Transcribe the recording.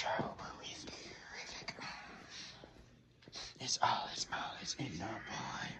movie's. It's all, it's all, it's in the boy.